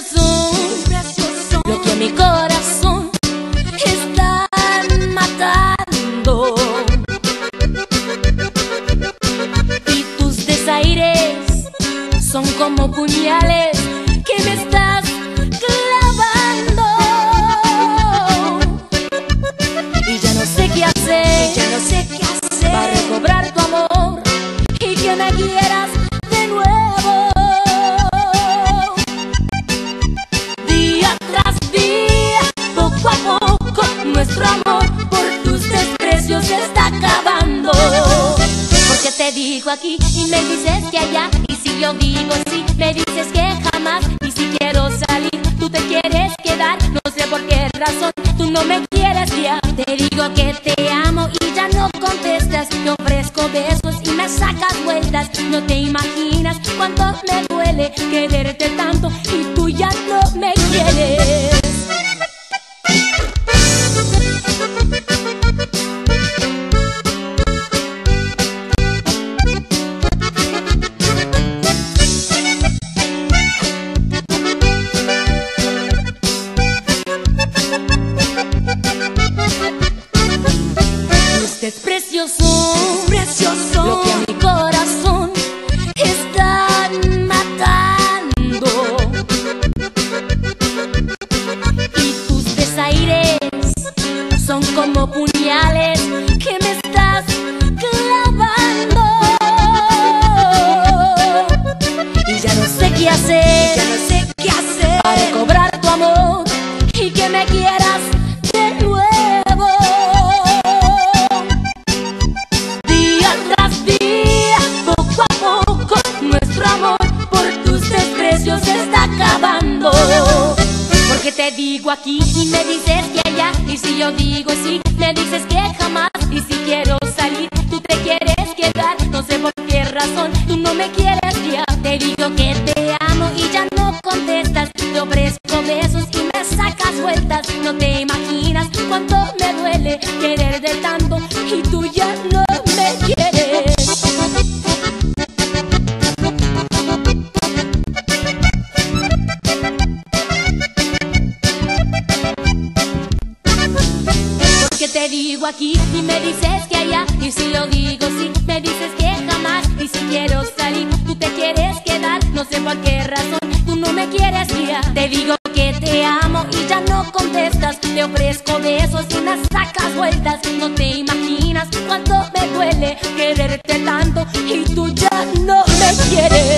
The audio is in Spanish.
Lo que mi corazón están matando. Y tus desaires son como puñales que me están y me dices que allá, y si yo digo sí, me dices que jamás. Y si quiero salir, tú te quieres quedar, no sé por qué razón, tú no me quieres ya. Te digo que te amo y ya no contestas, te ofrezco besos y me sacas vueltas. No te imaginas cuánto me duele quererte tanto y tú ya Porque te digo aquí y me dices que allá, y si yo digo sí, me dices que jamás. Y si quiero salir, tú te quieres quedar, no sé por qué razón, tú no me quieres ya. Te digo que te amo y ya no contestas, te ofrezco besos y me sacas vueltas. No te imaginas cuánto me duele quererte tanto y tú ya no te digo aquí y me dices que allá y si lo digo sí me dices que jamás y si quiero salir tú te quieres quedar no sé por qué razón tú no me quieres guía te digo que te amo y ya no contestas te ofrezco besos y unas sacas vueltas no te imaginas cuánto me duele quererte tanto y tú ya no me quieres.